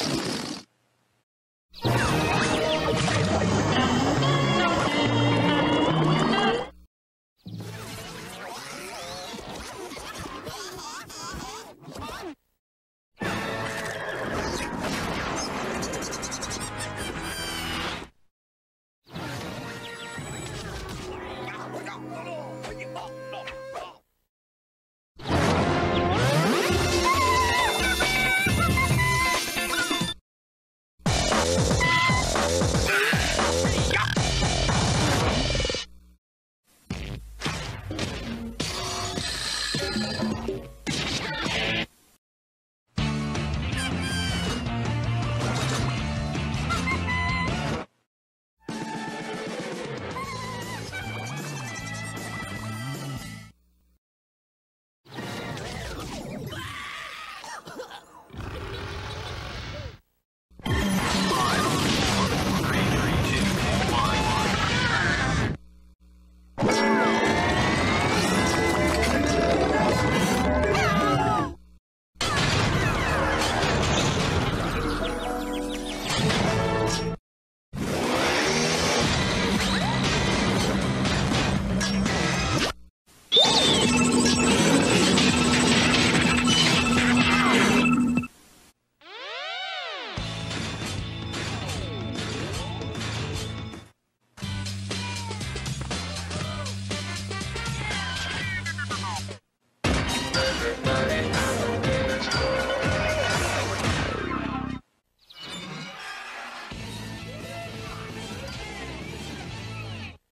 you Yeah.